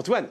Antoine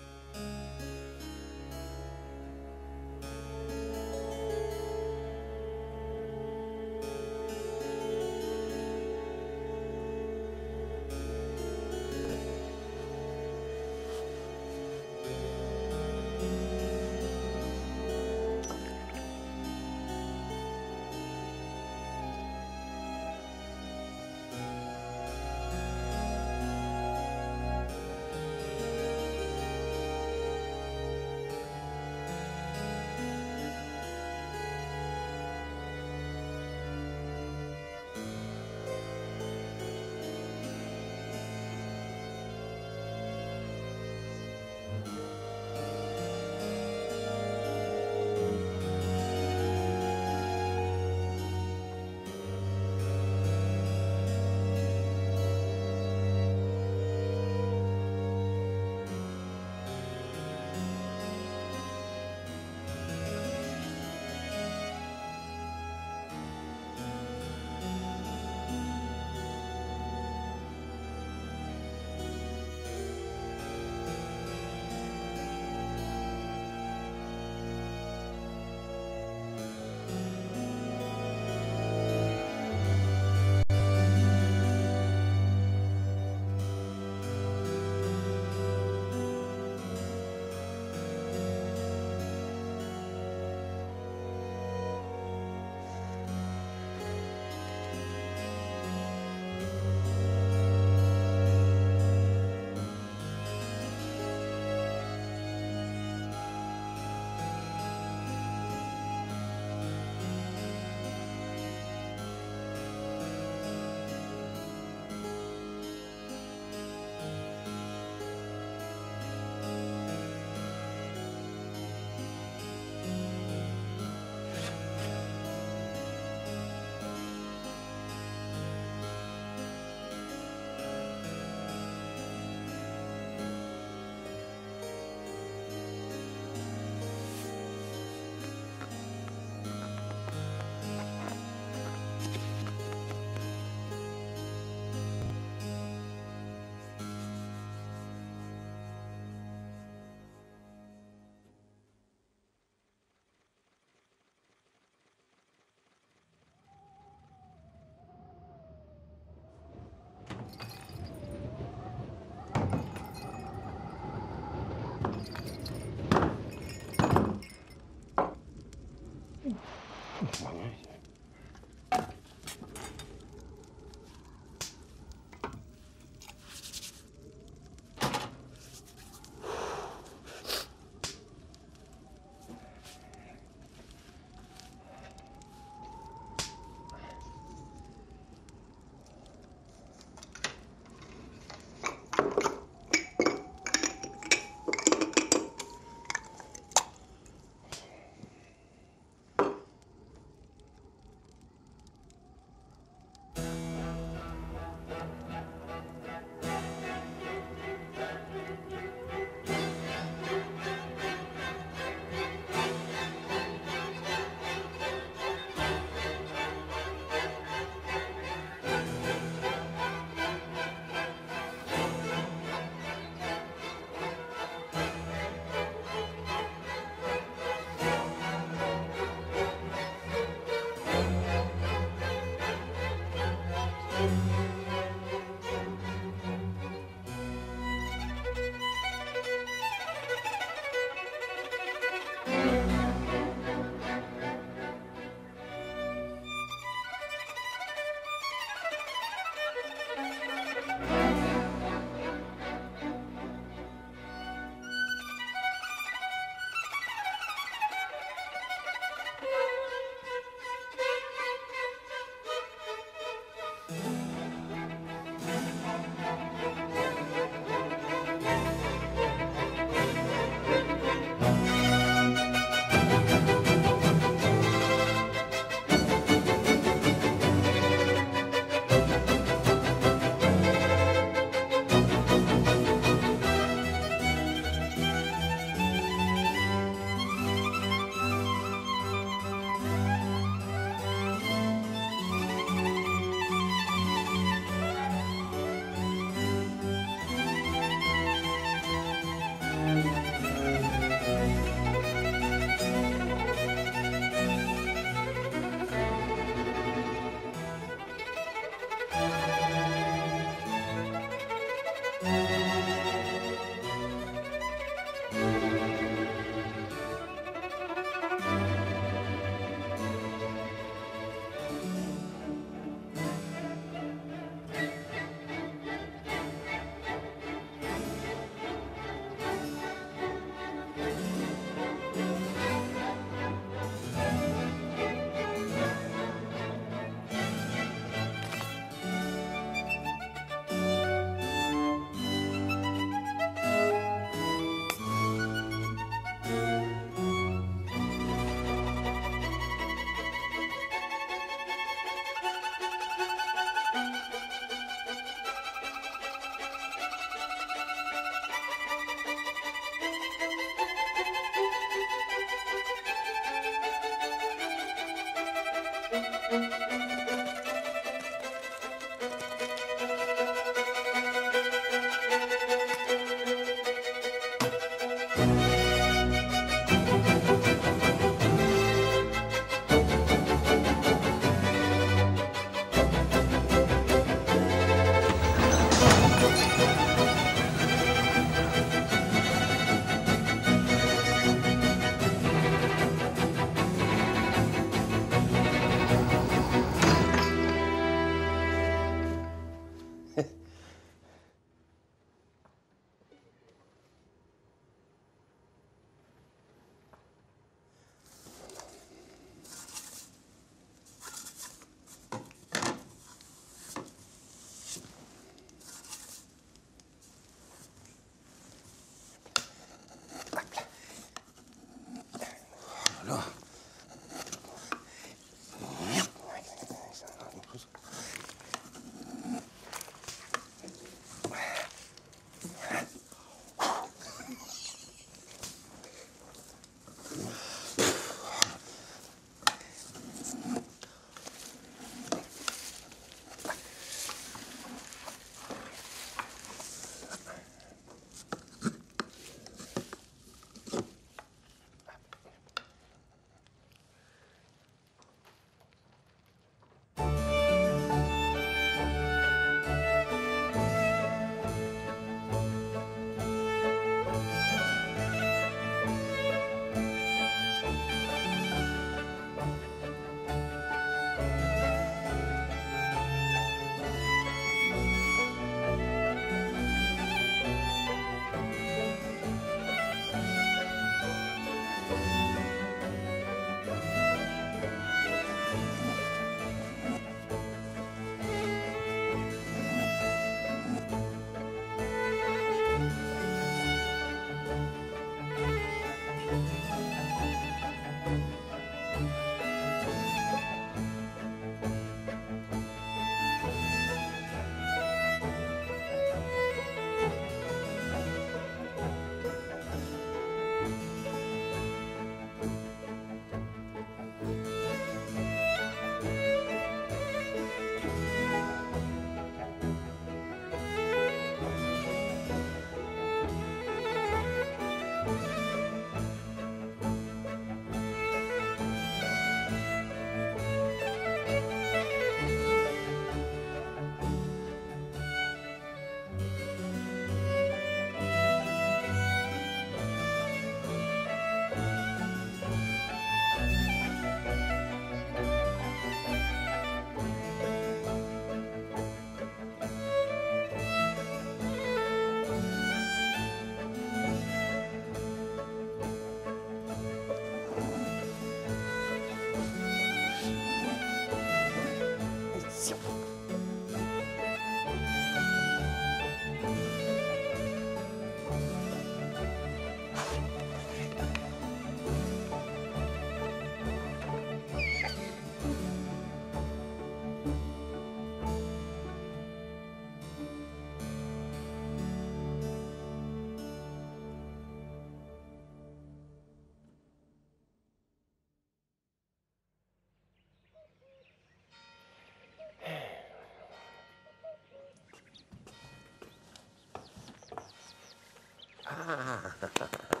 ha ha ha ha ha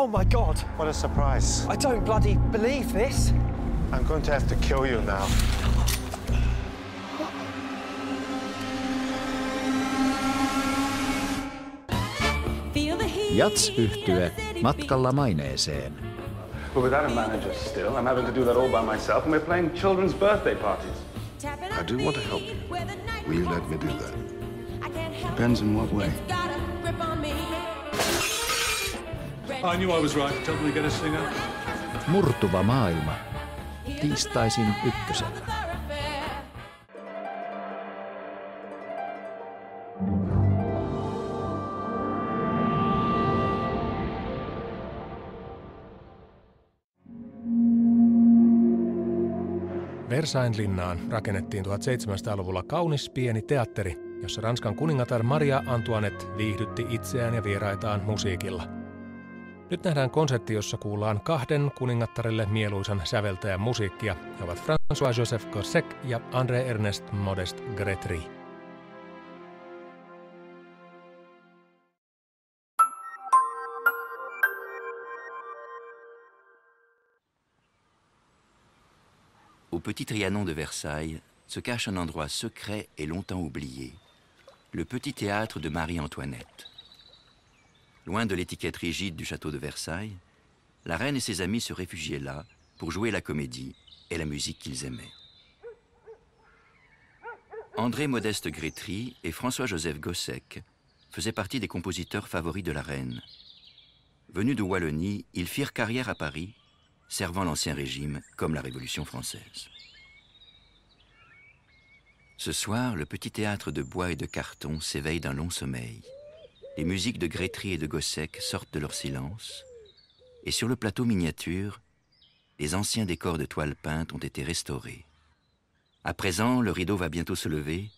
Oh my God. What a surprise. I don't bloody believe this. I'm going to have to kill you now. Jats-yhtye matkalla maineeseen. But without a manager still, I'm having to do that all by myself, and we're playing children's birthday parties. I do want to help you. Will you let me do that? Depends in what way. Murtuva maailma. Tiistaisin ykkösellä. Versain linnaan rakennettiin 1700-luvulla kaunis pieni teatteri, jossa Ranskan kuningatar Maria Antoinette viihdytti itseään ja vieraitaan musiikilla – Nyt nähdään konsertti, jossa kuullaan kahden kuningattarelle mieluisan säveltäjän musiikkia. He ovat François-Joseph Gossec ja André-Ernest Modest Gretry. Au petit Trianon de Versailles se cache un endroit secret et longtemps oublié, le petit théâtre de Marie-Antoinette. Loin de l'étiquette rigide du château de Versailles, la reine et ses amis se réfugiaient là pour jouer la comédie et la musique qu'ils aimaient. André Modeste Grétry et François-Joseph Gossec faisaient partie des compositeurs favoris de la reine. Venus de Wallonie, ils firent carrière à Paris, servant l'Ancien Régime comme la Révolution française. Ce soir, le petit théâtre de bois et de carton s'éveille d'un long sommeil. Les musiques de Grétry et de Gossec sortent de leur silence, et sur le plateau miniature, les anciens décors de toile peinte ont été restaurés. À présent, le rideau va bientôt se lever,